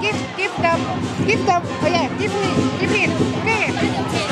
give give them give them oh yeah give me give me okay.